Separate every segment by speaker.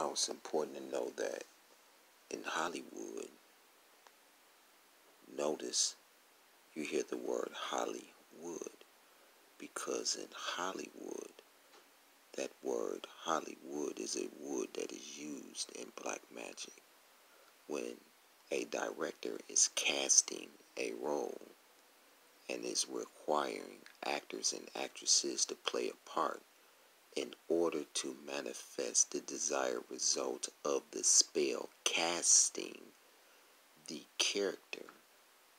Speaker 1: how it's important to know that in Hollywood, notice you hear the word Hollywood because in Hollywood, that word Hollywood is a wood that is used in black magic. When a director is casting a role and is requiring actors and actresses to play a part in order to manifest the desired result of the spell casting the character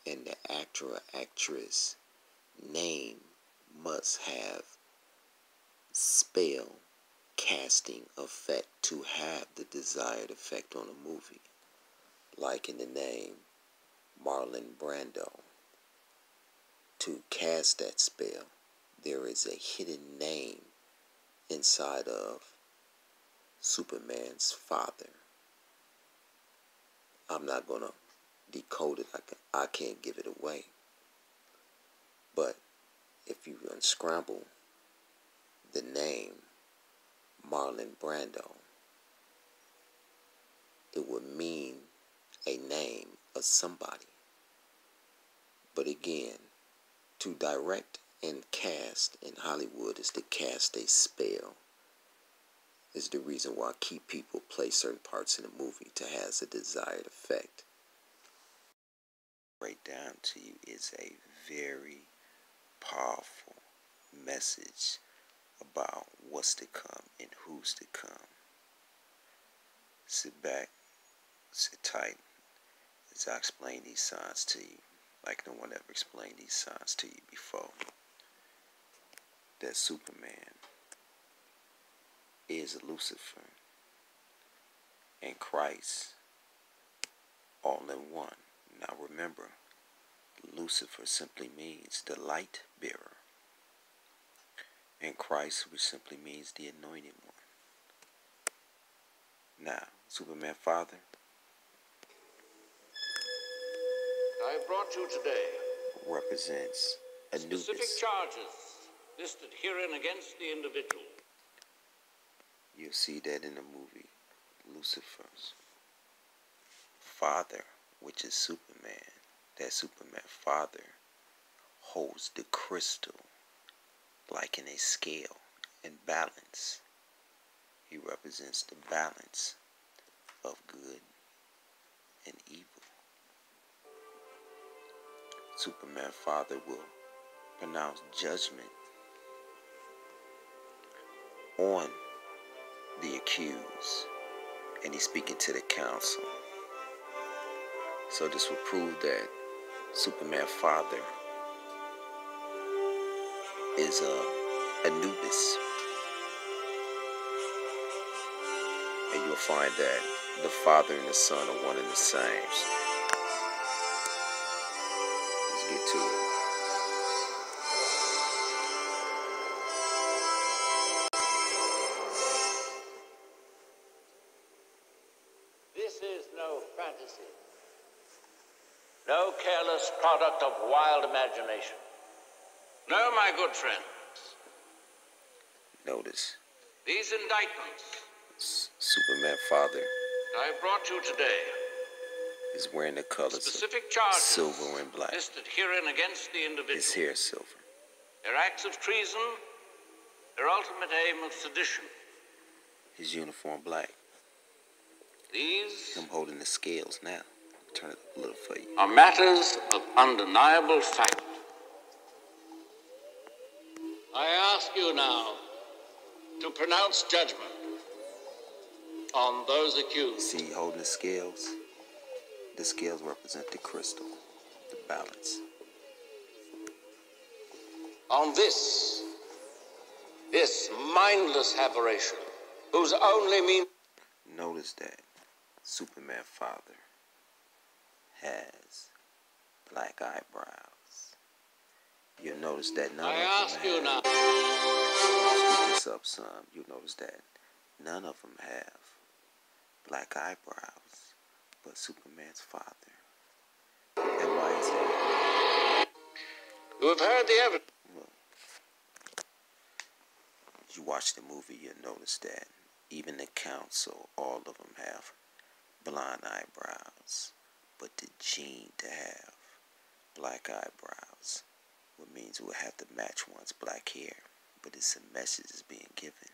Speaker 1: and the actor or actress name must have spell casting effect to have the desired effect on a movie. Like in the name Marlon Brando. To cast that spell there is a hidden name inside of Superman's father. I'm not going to decode it. I, can, I can't give it away. But if you unscramble the name Marlon Brando, it would mean a name of somebody. But again, to direct and cast in Hollywood is to cast a spell. Is the reason why key people play certain parts in a movie to has a desired effect. Right down to you is a very powerful message about what's to come and who's to come. Sit back, sit tight as I explain these signs to you like no one ever explained these signs to you before that Superman is Lucifer and Christ all in one. Now remember, Lucifer simply means the light bearer, and Christ, which simply means the anointed one. Now, Superman Father.
Speaker 2: I have brought you today
Speaker 1: represents Anubis.
Speaker 2: specific charges against the individual.
Speaker 1: You'll see that in the movie Lucifer's father, which is Superman. That Superman father holds the crystal like in a scale in balance. He represents the balance of good and evil. Superman father will pronounce judgment on the accused and he's speaking to the council. So this will prove that Superman father is a uh, Anubis. And you'll find that the father and the son are one and the same. Let's get to it.
Speaker 2: Good friends.
Speaker 1: Notice.
Speaker 2: These indictments.
Speaker 1: S Superman father.
Speaker 2: I brought you today.
Speaker 1: Is wearing the colors
Speaker 2: specific charges
Speaker 1: silver and black.
Speaker 2: Listed herein against the individual.
Speaker 1: His hair silver.
Speaker 2: Their acts of treason. Their ultimate aim of sedition.
Speaker 1: His uniform black.
Speaker 2: These.
Speaker 1: Him holding the scales now turn it a little for you.
Speaker 2: Are matters of undeniable fact. Ask you now to pronounce judgment on those accused.
Speaker 1: See, holding the scales. The scales represent the crystal, the balance.
Speaker 2: On this, this mindless aberration, whose only mean.
Speaker 1: Notice that Superman Father has black eyebrows. You'll notice that none
Speaker 2: I
Speaker 1: of
Speaker 2: ask
Speaker 1: them
Speaker 2: you
Speaker 1: have.
Speaker 2: now.
Speaker 1: Speak this up some. You'll notice that none of them have black eyebrows, but Superman's father. And why is that?
Speaker 2: You have heard the evidence.
Speaker 1: Well, you watch the movie, you'll notice that even the council, all of them have blonde eyebrows. But the gene to have black eyebrows, what means we'll have to match one's black hair. But it's a message is being given.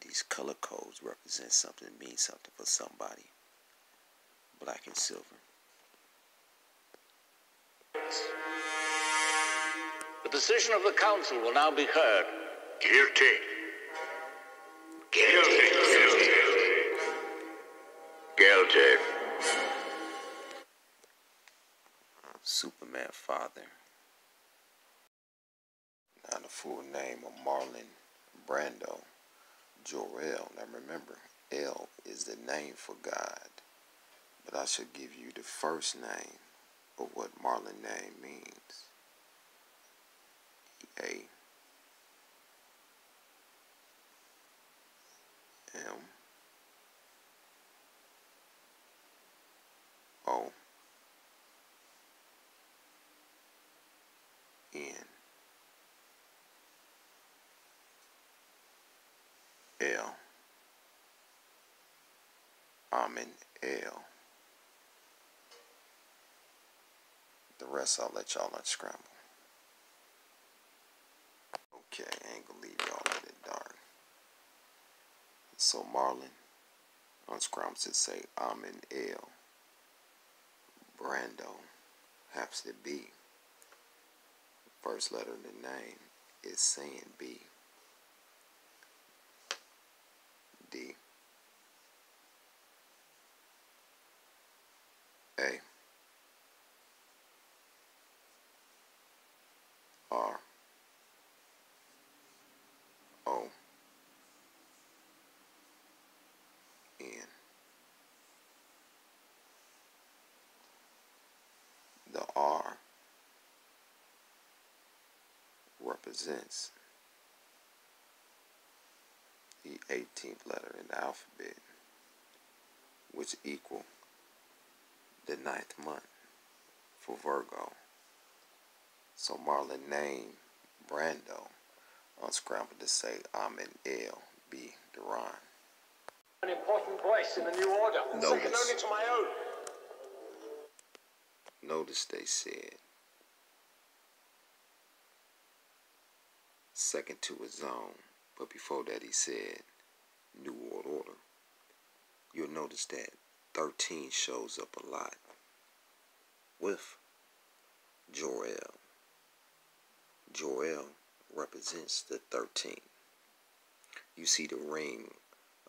Speaker 1: These color codes represent something, mean something for somebody. Black and silver.
Speaker 2: The decision of the council will now be heard.
Speaker 3: Guilty. Guilty. Guilty. Guilty.
Speaker 1: Superman father. Full name of Marlon Brando Jor-El. Now remember, L is the name for God. But I shall give you the first name of what Marlon name means. A M O N L Amon L The rest I'll let y'all unscramble. Okay, I ain't gonna leave y'all in the dark. So Marlon unscrambles to say Amon L. Brando happens to be. First letter in the name is saying B. D. A. R. O. N. The R represents the 18th letter in the alphabet, which equal the ninth month for Virgo. So Marlon named Brando unscrambled to say I'm an L B DaRon.
Speaker 4: An important voice in the new order.
Speaker 1: Notice.
Speaker 4: Second only to my own.
Speaker 1: Notice they said second to his own, but before that he said New World Order. You'll notice that 13 shows up a lot with Jor-El. Jor-El represents the 13. You see the ring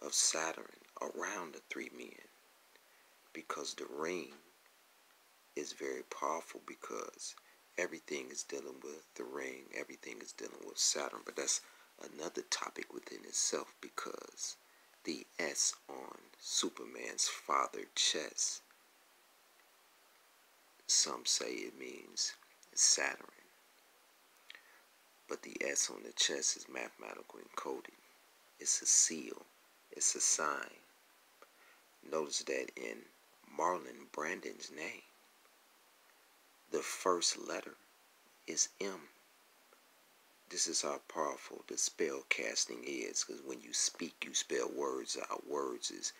Speaker 1: of Saturn around the three men because the ring is very powerful because everything is dealing with the ring, everything is dealing with Saturn, but that's another topic within itself because the S on Superman's father chest, some say it means Saturn, but the S on the chest is mathematical encoded. It's a seal, it's a sign. Notice that in Marlon Brandon's name, the first letter is M. This is how powerful the spell casting is because when you speak, you spell words out. Words is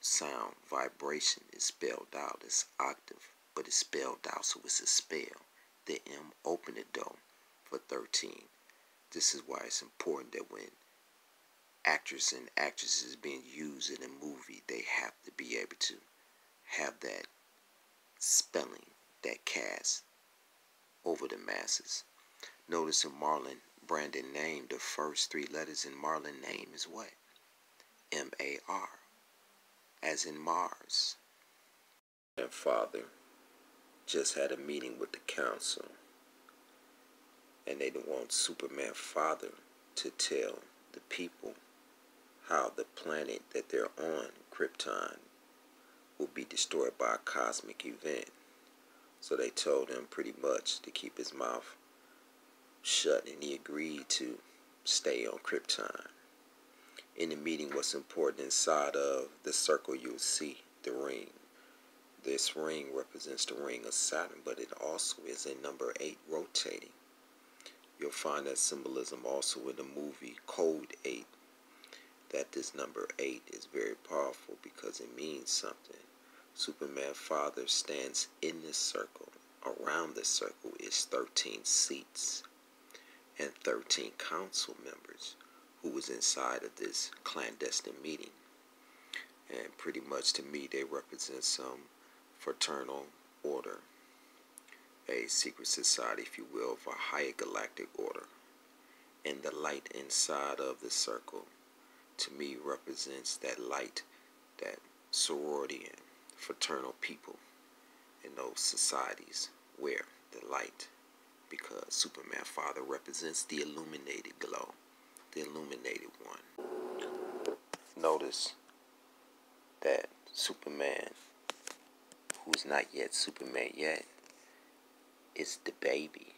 Speaker 1: sound, vibration is spelled out. It's octave, but it's spelled out, so it's a spell. The M open the door for 13. This is why it's important that when actors and actresses being used in a movie, they have to be able to have that spelling, that cast over the masses. Notice in Marlon Brandon name, the first three letters in Marlon name is what? M-A-R, as in Mars. And father just had a meeting with the council, and they don't want Superman father to tell the people how the planet that they're on, Krypton, will be destroyed by a cosmic event. So they told him pretty much to keep his mouth shut, and he agreed to stay on Krypton. In the meeting, what's important inside of the circle, you'll see the ring. This ring represents the ring of Saturn, but it also is a number eight rotating. You'll find that symbolism also in the movie Code 8 that this number 8 is very powerful because it means something. Superman Father stands in this circle. Around this circle is 13 seats and 13 council members who was inside of this clandestine meeting. And pretty much to me, they represent some fraternal order, a secret society, if you will, of a higher galactic order. And the light inside of the circle, to me, represents that light, that sorority and fraternal people in those societies where the light, because Superman Father represents the illuminated glow, the illuminated one. Notice that Superman, who's not yet Superman yet, is the baby.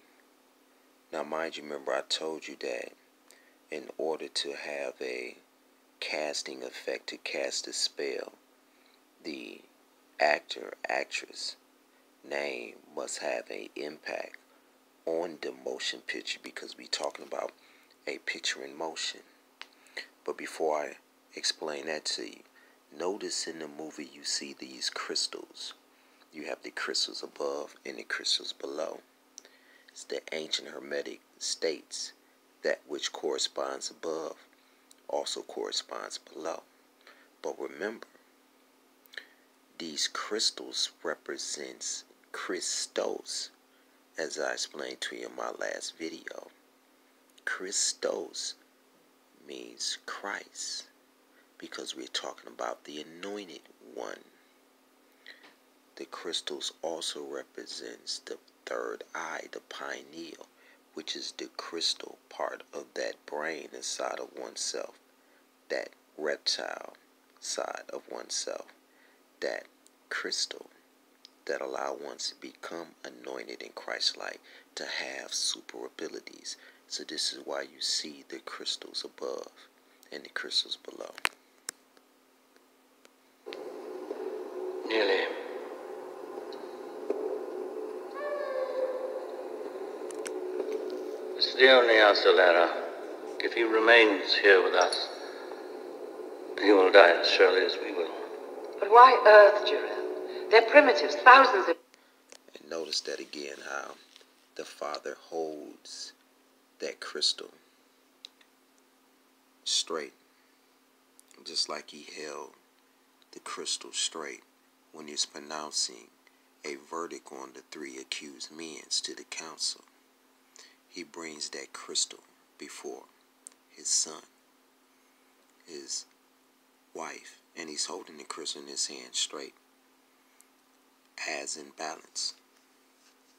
Speaker 1: Now, mind you, remember I told you that in order to have a casting effect, to cast a spell, the actor, actress name must have an impact on the motion picture because we're talking about a picture in motion. But before I explain that to you, notice in the movie you see these crystals. You have the crystals above and the crystals below. It's the ancient Hermetic states that which corresponds above also corresponds below. But remember, these crystals represents Christos, as I explained to you in my last video. Christos means Christ because we're talking about the anointed one. The crystals also represents the third eye, the pineal, which is the crystal part of that brain inside of oneself, that reptile side of oneself, that crystal that allow one to become anointed in Christ-like, to have super abilities. So this is why you see the crystals above and the crystals below.
Speaker 2: Nearly. It's the only answer, Lara. If he remains here with us, he will die as surely as we will.
Speaker 5: But why Earth, Jor-El? They're primitives, thousands of...
Speaker 1: And notice that again, how the Father holds that crystal straight, just like he held the crystal straight when he's pronouncing a verdict on the three accused men to the council. He brings that crystal before his son, his wife, and he's holding the crystal in his hand straight, as in balance.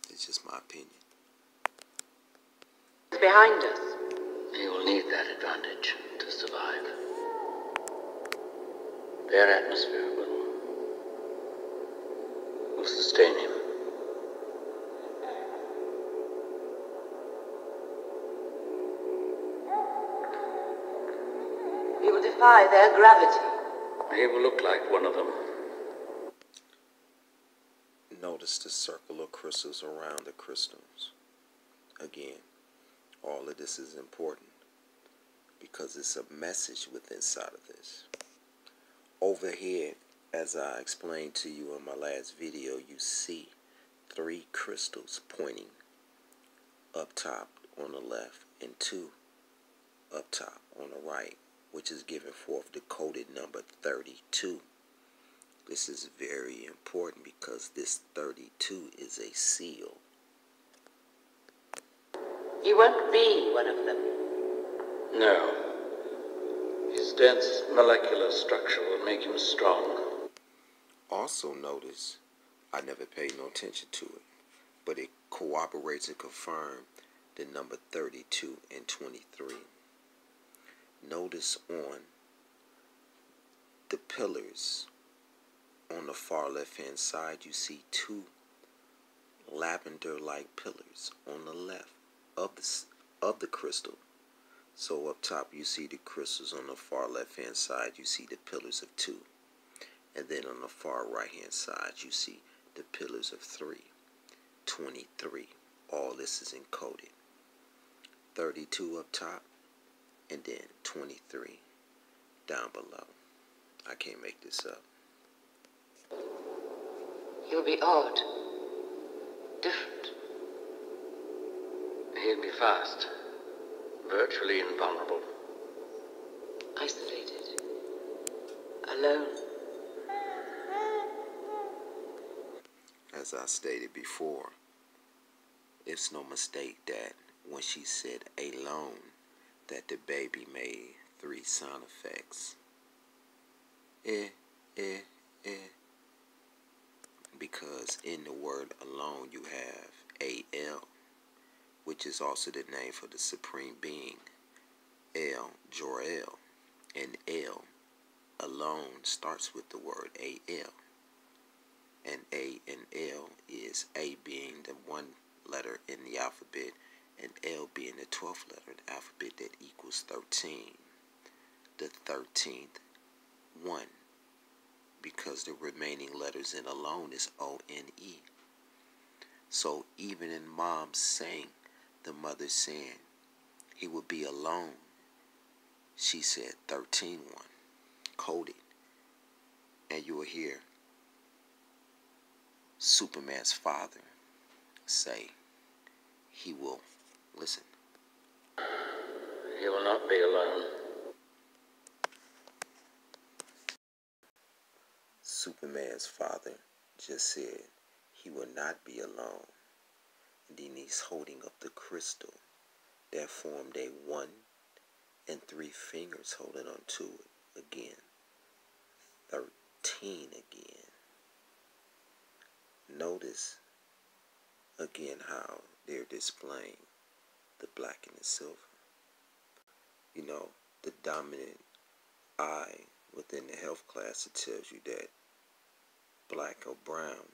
Speaker 1: It's just my opinion.
Speaker 5: It's behind us.
Speaker 2: He will need that advantage to survive. Their atmosphere will, will sustain him.
Speaker 5: We will defy their gravity.
Speaker 2: He will look like one of them.
Speaker 1: Notice the circle of crystals around the crystals. Again, all of this is important because it's a message within inside of this. Over here, as I explained to you in my last video, you see three crystals pointing up top on the left and two up top on the right, which is giving forth the coded number 32. This is very important because this 32 is a seal.
Speaker 5: You won't be one of them.
Speaker 2: No. His dense molecular structure will make him strong.
Speaker 1: Also notice, I never paid no attention to it, but it corroborates and confirms the number 32 and 23. Notice on the pillars on the far left hand side you see two lavender like pillars on the left of the, of the crystal. So up top you see the crystals on the far left hand side you see the pillars of two. And then on the far right hand side you see the pillars of three. 23. All this is encoded. 32 up top and then 23 down below. I can't make this up.
Speaker 5: He'll be odd. Different.
Speaker 2: He'll be fast. Virtually invulnerable.
Speaker 5: Isolated. Alone.
Speaker 1: As I stated before, it's no mistake that when she said alone, that the baby made three sound effects. Eh, eh, eh. Because in the word alone you have A-L, which is also the name for the supreme being, El, Jor-El, and El alone starts with the word A-L. And A and L is A being the one letter in the alphabet and L being the 12th letter in the alphabet that equals 13. The 13th one because the remaining letters in alone is O-N-E. So even in mom saying, the mother saying he would be alone, she said 13 one, coded. And you will hear Superman's father say he will listen.
Speaker 2: He will not be alone.
Speaker 1: Superman's father just said he will not be alone. And then he's holding up the crystal that formed a one and three fingers holding on to it again. 13 again. Notice again how they're displaying the black and the silver. You know, the dominant eye within the health class it tells you that black or brown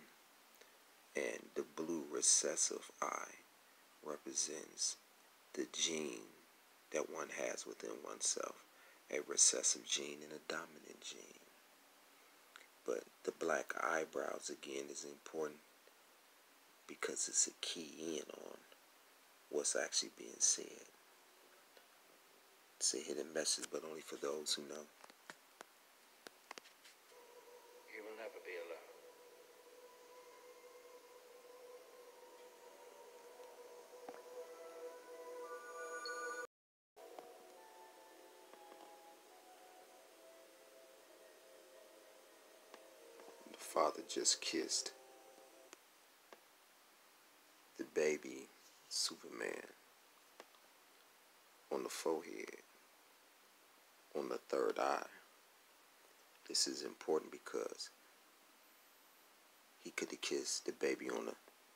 Speaker 1: and the blue recessive eye represents the gene that one has within oneself a recessive gene and a dominant gene. But the black eyebrows again is important because it's a key in on what's actually being said. It's a hidden message but only for those who know father just kissed the baby Superman on the forehead, on the third eye. This is important because he could have kissed the baby on the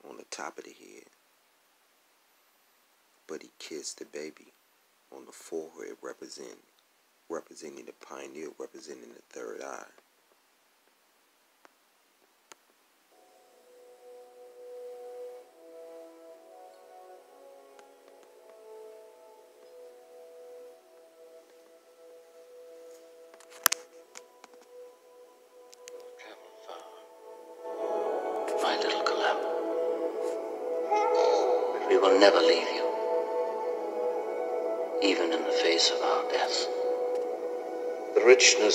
Speaker 1: on the top of the head, but he kissed the baby on the forehead, representing representing the pineal, representing the third eye.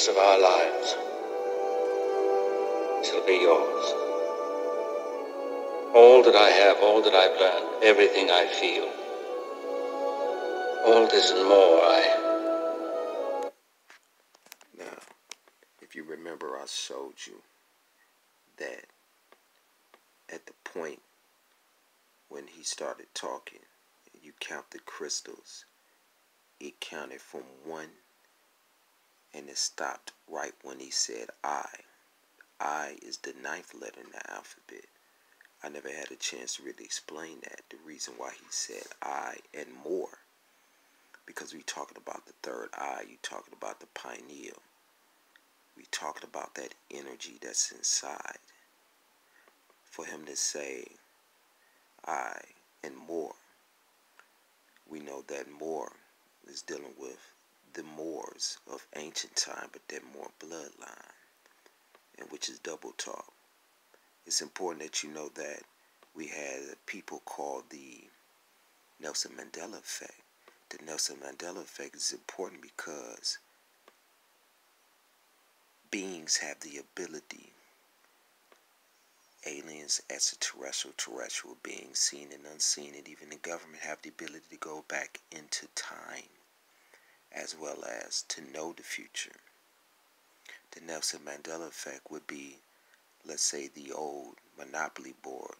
Speaker 2: Richness of our lives shall be yours. All that I have, all that I've learned, everything I feel. All this and more I
Speaker 1: Now, if you remember, I showed you that at the point when he started talking, you count the crystals, it counted from one and it stopped right when he said I. I is the ninth letter in the alphabet. I never had a chance to really explain that. The reason why he said I and more. Because we talking about the third eye, you talking about the pineal. We talking about that energy that's inside. For him to say I and more, we know that more is dealing with the Moors of ancient time, but that Moor bloodline, and which is double talk. It's important that you know that we had people called the Nelson Mandela effect. The Nelson Mandela effect is important because beings have the ability, aliens, extraterrestrial, terrestrial beings, seen and unseen, and even the government have the ability to go back into time as well as to know the future. The Nelson Mandela effect would be, let's say, the old Monopoly board.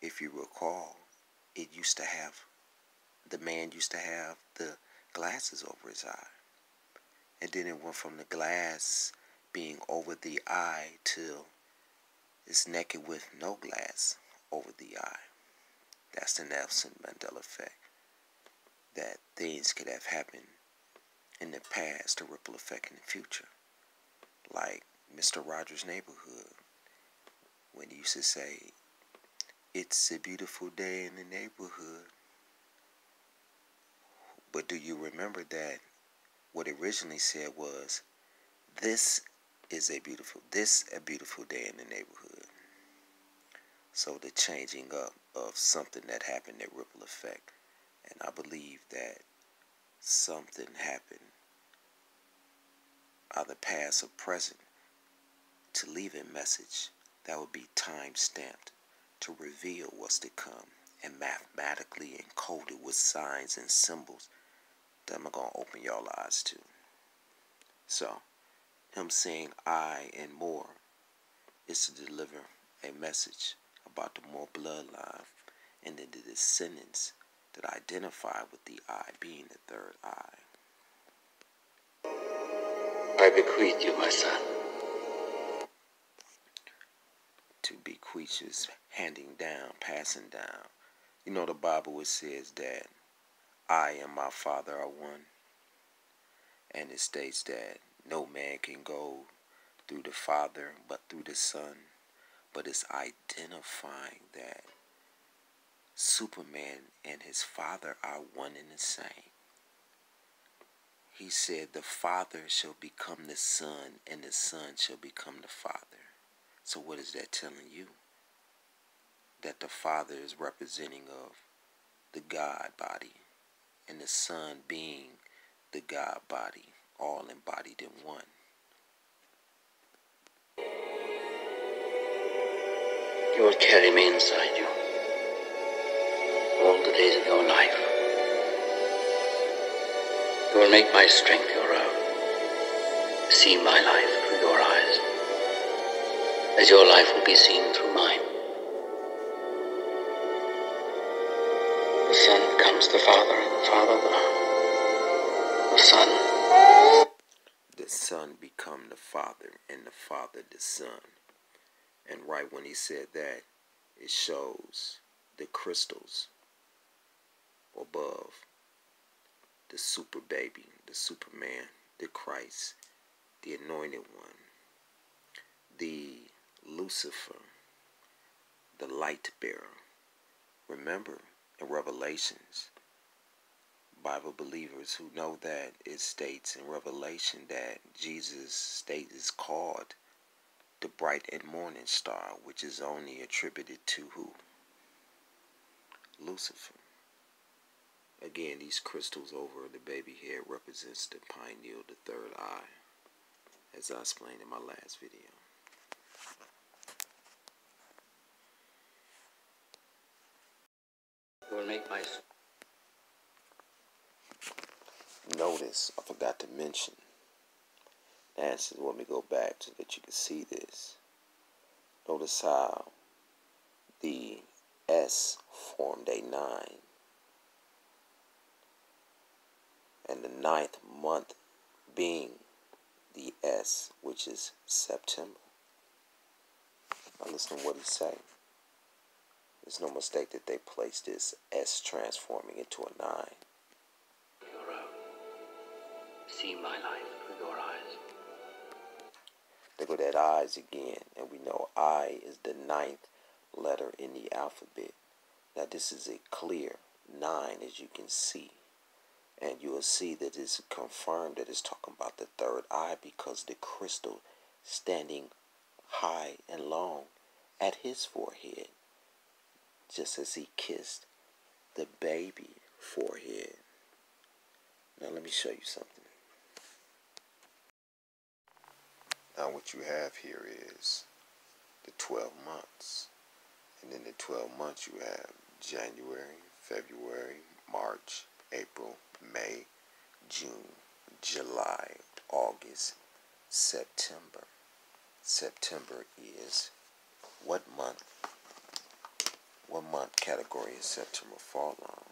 Speaker 1: If you recall, it used to have, the man used to have the glasses over his eye. And then it went from the glass being over the eye till it's naked with no glass over the eye. That's the Nelson Mandela effect. That things could have happened in the past to ripple effect in the future. Like Mr. Rogers' neighborhood, when he used to say, It's a beautiful day in the neighborhood. But do you remember that what originally said was, This is a beautiful, this a beautiful day in the neighborhood. So the changing up of something that happened, that ripple effect. And I believe that something happened, either past or present, to leave a message that would be time stamped to reveal what's to come and mathematically encoded with signs and symbols that I'm going to open y'all eyes to. So, him saying I and more is to deliver a message about the Moor bloodline and the descendants that identify with the eye being the third eye.
Speaker 2: I bequeath you, my son.
Speaker 1: To bequeath is handing down, passing down. You know the Bible it says that I and my Father are one. And it states that no man can go through the Father but through the Son. But it's identifying that Superman and his father are one and the same. He said, The Father shall become the Son, and the Son shall become the Father. So, what is that telling you? That the Father is representing of the God body, and the Son being the God body, all embodied in one.
Speaker 2: You will carry me inside you all the days of your life. You will make my strength your own. See my life through your eyes, as your life will be seen through mine. The Son comes the Father, and the Father the, the Son.
Speaker 1: The Son become the Father, and the Father the Son. And right when he said that, it shows the crystals above the super baby, the Superman, the Christ, the anointed one, the Lucifer, the light bearer. Remember in Revelations, Bible believers who know that it states in Revelation that Jesus state is called the bright and morning star, which is only attributed to who? Lucifer. Again, these crystals over the baby head represents the pineal, the third eye, as I explained in my last video.
Speaker 2: Will make my
Speaker 1: Notice, I forgot to mention, Nancy, let me go back so that you can see this. Notice how the S formed a 9 and the ninth month being the S, which is September. Now listen to what he say. There's no mistake that they placed this S transforming into a 9.
Speaker 2: your own. See my life through your eyes.
Speaker 1: There go that eyes again, and we know I is the ninth letter in the alphabet. Now this is a clear nine, as you can see, and you will see that it's confirmed that it's talking about the third eye because the crystal standing high and long at his forehead, just as he kissed the baby forehead. Now let me show you something. Now what you have here is the 12 months. And in the 12 months you have January, February, March, April, May, June, July, August, September. September is what month? What month category is September fall on?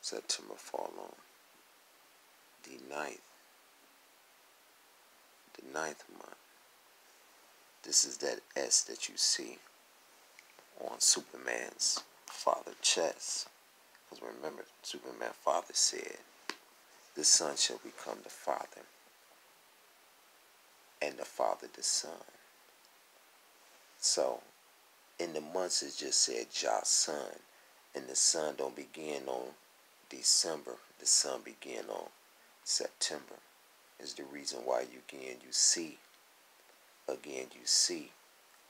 Speaker 1: September fall on the ninth. The ninth month. This is that S that you see on Superman's father chest. Because remember, Superman father said, the son shall become the father, and the father the son. So, in the months it just said Jah's son, and the son don't begin on December. The son begin on September. Is the reason why you again you see, again you see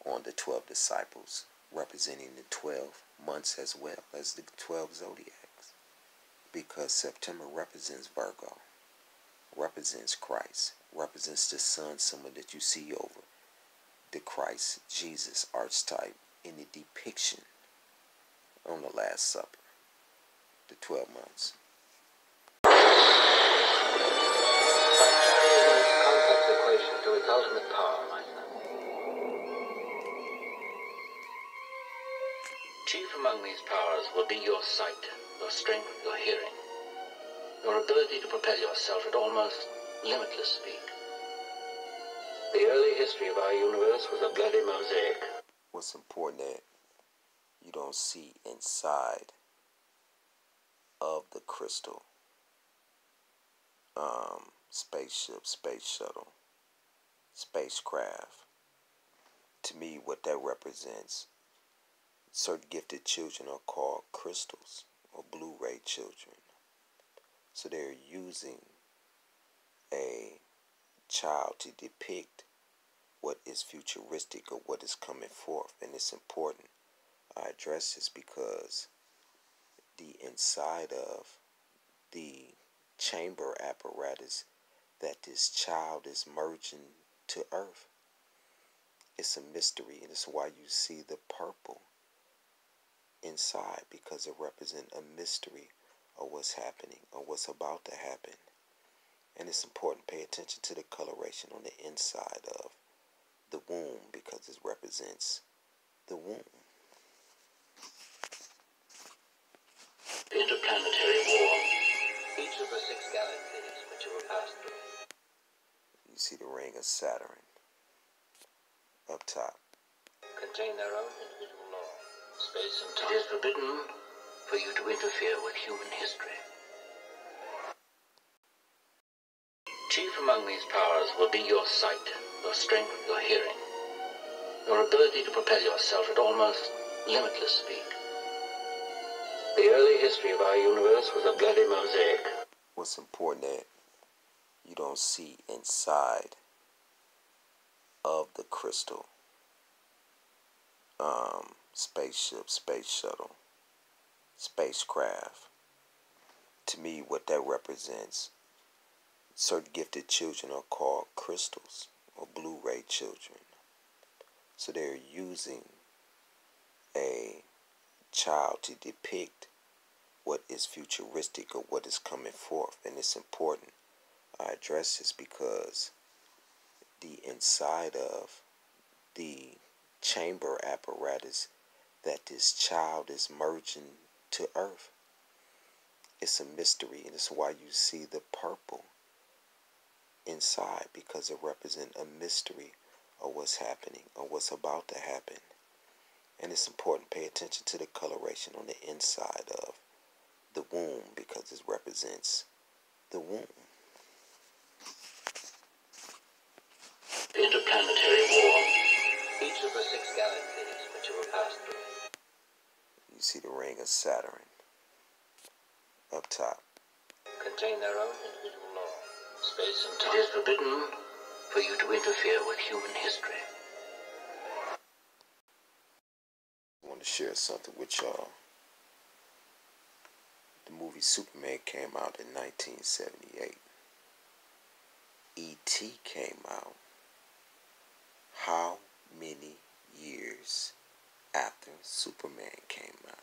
Speaker 1: on the 12 disciples representing the 12 months as well as the 12 zodiacs. Because September represents Virgo, represents Christ, represents the sun, someone that you see over the Christ Jesus archetype in the depiction on the Last Supper, the 12 months.
Speaker 2: ultimate power, among these powers will be your sight, your strength, your hearing, your ability to propel yourself at almost limitless speed. The early history of our universe was a bloody mosaic.
Speaker 1: What's important that you don't see inside of the crystal um, spaceship, space shuttle, spacecraft. To me, what that represents, certain gifted children are called crystals or Blue Ray children. So they're using a child to depict what is futuristic or what is coming forth. And it's important I address this because the inside of the chamber apparatus that this child is merging to earth. It's a mystery, and it's why you see the purple inside because it represents a mystery of what's happening or what's about to happen. And it's important to pay attention to the coloration on the inside of the womb because it represents the womb.
Speaker 2: Interplanetary war. Each of the six galaxies which you will pass through.
Speaker 1: You see the ring of Saturn up top.
Speaker 2: contain their own individual. Space and time. It is forbidden for you to interfere with human history. Chief among these powers will be your sight, your strength, your hearing, your ability to propel yourself at almost limitless speed. The early history of our universe was a bloody mosaic.
Speaker 1: What's important that you don't see inside of the crystal um, spaceship, space shuttle, spacecraft. To me, what that represents, certain gifted children are called crystals or Blue Ray children. So they're using a child to depict what is futuristic or what is coming forth. And it's important I address this because the inside of the chamber apparatus that this child is merging to earth. It's a mystery, and it's why you see the purple inside because it represents a mystery of what's happening or what's about to happen. And it's important pay attention to the coloration on the inside of the womb because it represents the womb.
Speaker 2: Interplanetary war. Each of the six galaxies which you will pass through
Speaker 1: you see the ring of Saturn up top.
Speaker 2: Contain their own individual law, space and time. It is forbidden for you to interfere with human history.
Speaker 1: I want to share something with y'all. The movie Superman came out in 1978. E.T. came out. How many years Superman came out.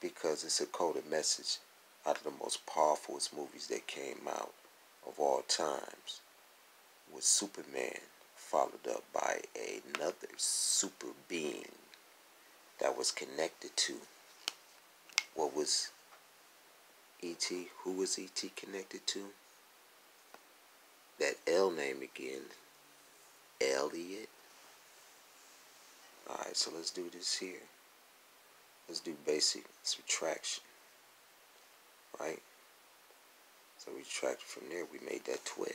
Speaker 1: Because it's a coded message out of the most powerful movies that came out of all times was Superman followed up by another super being that was connected to what was E.T. Who was E.T. connected to? That L name again. Elliot. Alright, so let's do this here. Let's do basic subtraction. Right? So we subtract from there, we made that 12.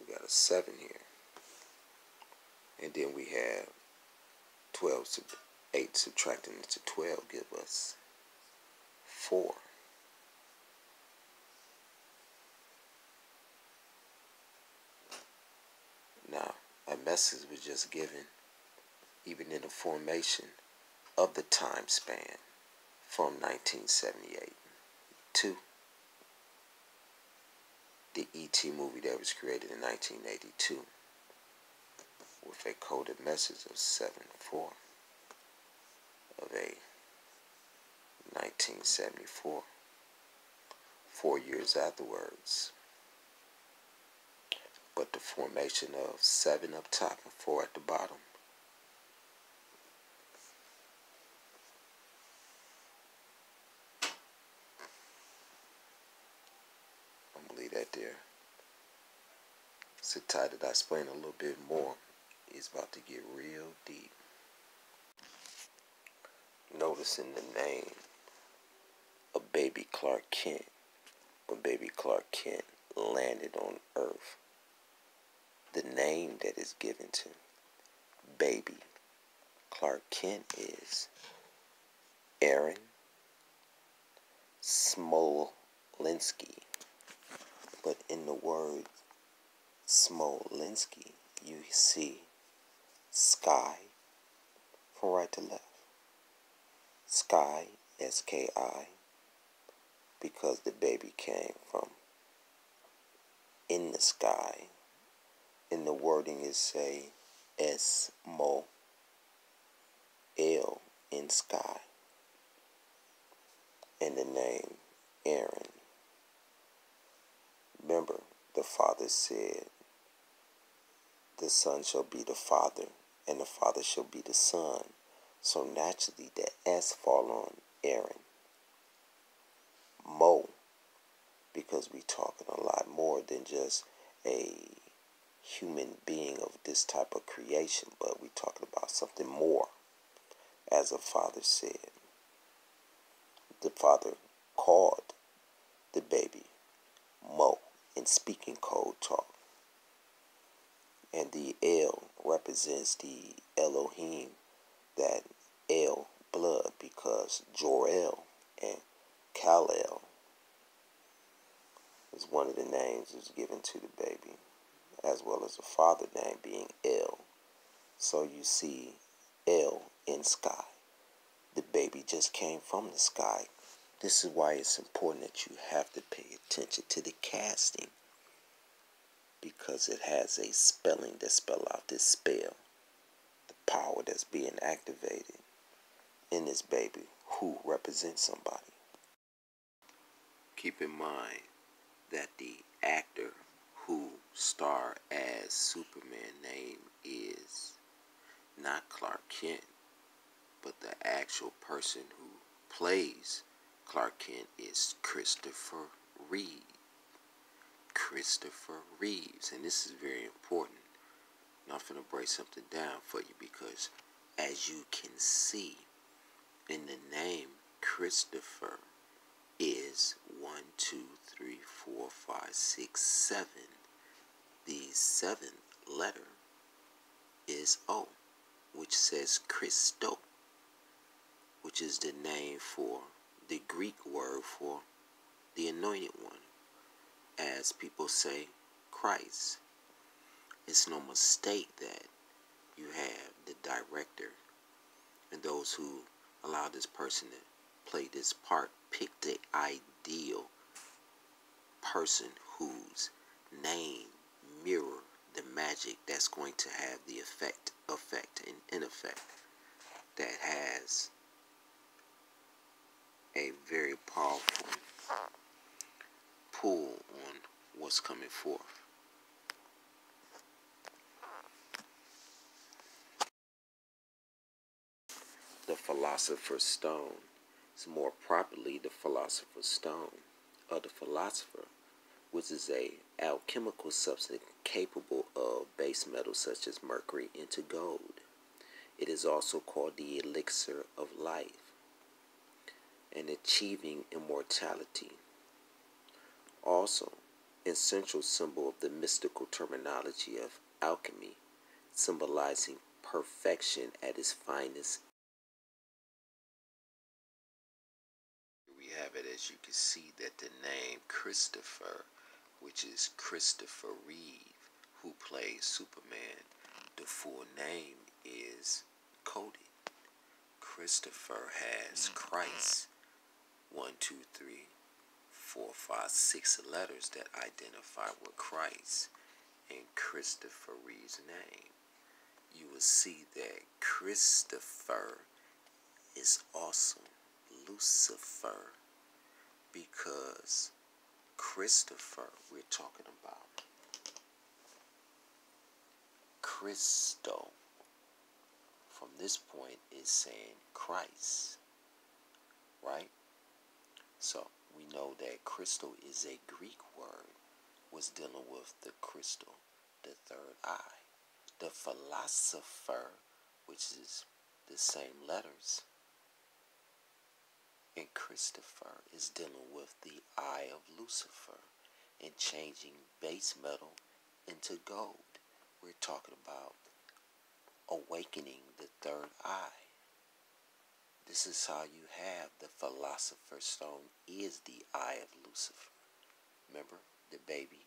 Speaker 1: We got a 7 here. And then we have 12 sub 8 subtracting into 12 give us 4. Now, a message was just given, even in the formation of the time span from 1978 to the E.T. movie that was created in 1982 with a coded message of 7-4 of a 1974, four years afterwards. But the formation of seven up top and four at the bottom. I'm gonna leave that there. Sit tight that I explain a little bit more. It's about to get real deep. Noticing the name of baby Clark Kent when baby Clark Kent landed on Earth. The name that is given to baby Clark Kent is Aaron Smolinski. But in the word Smolinski, you see sky from right to left. Sky, S K I, because the baby came from in the sky. In the wording is say S Mo L in sky. And the name Aaron. Remember, the father said, The son shall be the father, and the father shall be the son. So naturally, the S fall on Aaron. Mo, because we talking a lot more than just a human being of this type of creation, but we talking about something more. As a father said, the father called the baby Mo in speaking code talk. And the L represents the Elohim, that L blood, because Jor-El and Kal-El is one of the names that was given to the baby, as well as the father name being El. So you see L in sky. The baby just came from the sky. This is why it's important that you have to pay attention to the casting because it has a spelling that spell out this spell, the power that's being activated in this baby who represents somebody. Keep in mind that the actor who star as Superman name is not Clark Kent, but the actual person who plays Clark Kent is Christopher Reeve. Christopher Reeves, and this is very important. Now I'm going to break something down for you because as you can see in the name Christopher is one, two, three, four, five, six, seven. The seventh letter is O, which says Christo, which is the name for the Greek word for the anointed one. As people say, Christ. It's no mistake that you have the director and those who allow this person to play this part pick the ideal person whose name mirror the magic that's going to have the effect, effect, and in effect that has a very powerful pull on what's coming forth. The Philosopher's Stone is more properly the Philosopher's Stone, or the Philosopher, which is a alchemical substance capable of base metals such as mercury into gold. It is also called the elixir of life and achieving immortality. Also, essential symbol of the mystical terminology of alchemy, symbolizing perfection at its finest. Here we have it as you can see that the name Christopher, which is Christopher Reeve, who plays Superman, the full name is Cody. Christopher has mm-hmm. Christ. One, two, three, four, five, six letters that identify with Christ in Christopher Reeve's name. You will see that Christopher is also Lucifer because Christopher we're talking about. Christo. From this point is saying Christ right? So we know that crystal is a Greek word, was dealing with the crystal, the third eye. The philosopher, which is the same letters, and Christopher is dealing with the eye of Lucifer and changing base metal into gold. We're talking about awakening the third eye. This is how you have the Philosopher's Stone is the eye of Lucifer. Remember the baby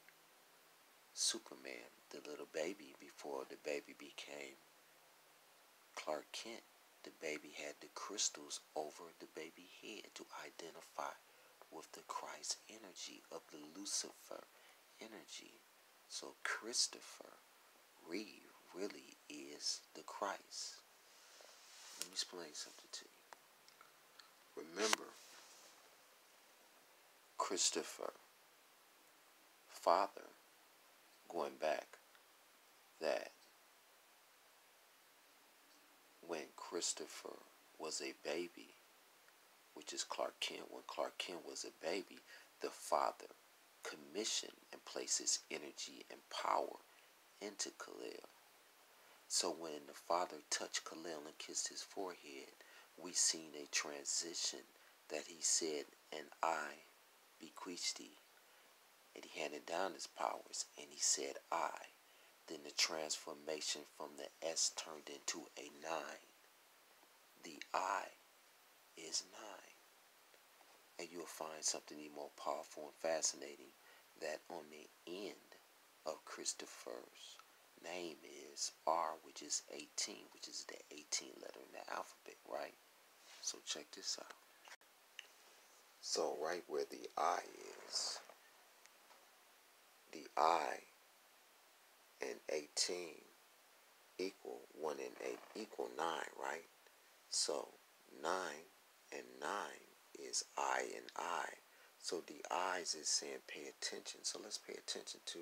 Speaker 1: Superman, the little baby before the baby became Clark Kent. The baby had the crystals over the baby head to identify with the Christ energy of the Lucifer energy. So Christopher Reeve really is the Christ. Let me explain something to you. Remember, Christopher, father, going back, that when Christopher was a baby, which is Clark Kent, when Clark Kent was a baby, the father commissioned and placed his energy and power into Kal-El. So when the father touched Kal-El and kissed his forehead, we seen a transition that he said, and I bequeathed thee. And he handed down his powers, and he said, I. Then the transformation from the S turned into a 9. The I is 9. And you'll find something even more powerful and fascinating that on the end of Christopher's name is R, which is 18, which is the 18 letter in the alphabet, right? So check this out. So right where the I is, the I and 18 equal 1 and 8 equal 9, right? So 9 and 9 is I and I. So the eyes is saying pay attention. So let's pay attention to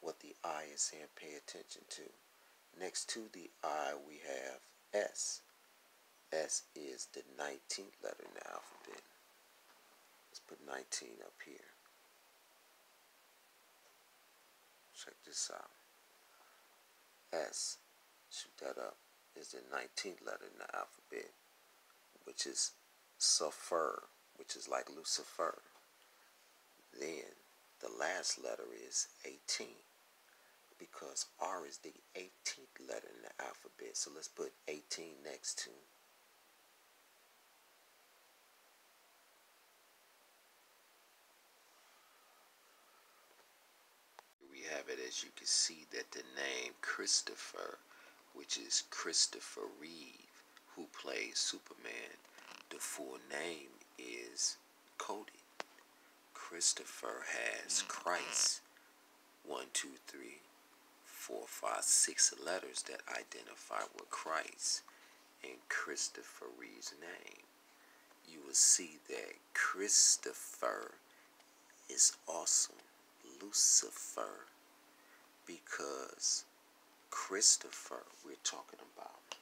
Speaker 1: what the I is saying pay attention to. Next to the I we have S. S is the 19th letter in the alphabet. Let's put 19 up here. Check this out. S, shoot that up, is the 19th letter in the alphabet, which is Sulfur, which is like Lucifer. Then the last letter is 18 because R is the 18th letter in the alphabet. So let's put 18 next to we have it you can see that the name Christopher, which is Christopher Reeve, who plays Superman, the full name is coded. Christopher has Christ. One, two, three, four, five, six letters that identify with Christ in Christopher Reeve's name. You will see that Christopher is also Lucifer because Christopher we're talking about.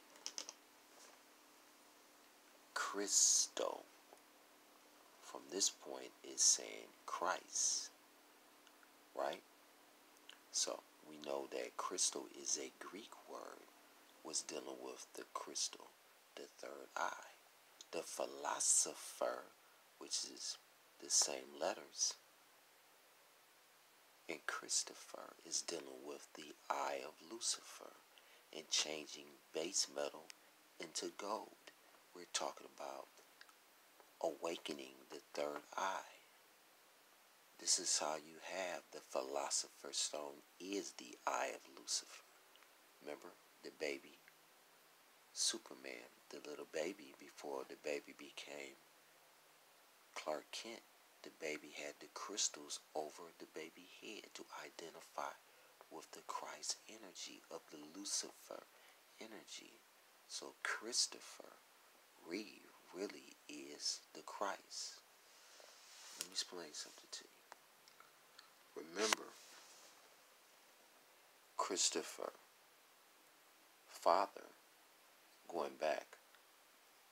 Speaker 1: Christo from this point is saying Christ right? So we know that crystal is a Greek word was dealing with the crystal the third eye. The philosopher which is the same letters and Christopher is dealing with the eye of Lucifer and changing base metal into gold. We're talking about awakening the third eye. This is how you have the philosopher's stone is the eye of Lucifer. Remember the baby Superman, the little baby before the baby became Clark Kent the baby had the crystals over the baby head to identify with the Christ energy of the Lucifer energy. So Christopher Reeve really is the Christ. Let me explain something to you. Remember, Christopher, father, going back,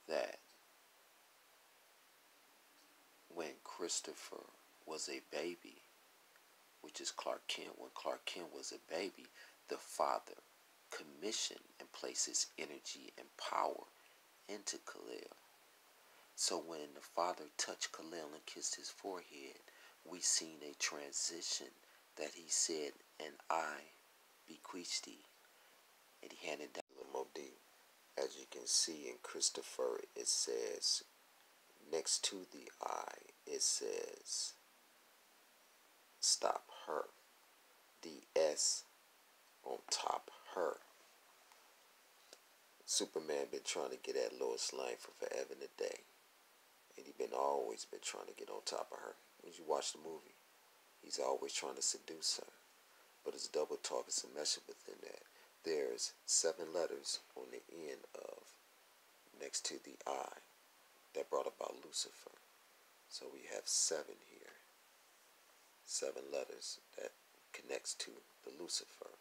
Speaker 1: that when Christopher was a baby, which is Clark Kent, when Clark Kent was a baby, the father commissioned and placed his energy and power into Kal-El. So when the father touched Kal-El and kissed his forehead, we seen a transition that he said, and I bequeath thee. And he handed down a little. As you can see in Christopher, it says next to the I, it says stop her. The S on top her. Superman been trying to get at Lois Lane for forever and a day. And he been always been trying to get on top of her. When you watch the movie, he's always trying to seduce her. But his double talk is a message within that. There's seven letters on the end of next to the I that brought about Lucifer. So we have seven here. Seven letters that connects to the Lucifer.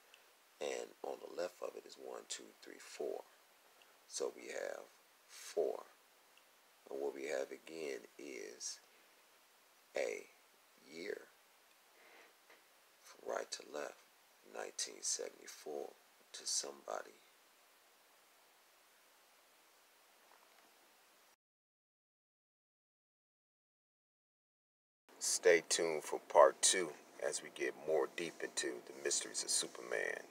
Speaker 1: And on the left of it is one, two, three, four. So we have four. And what we have again is a year from right to left, 1974 to somebody Stay tuned for part two as we get more deep into the mysteries of Superman.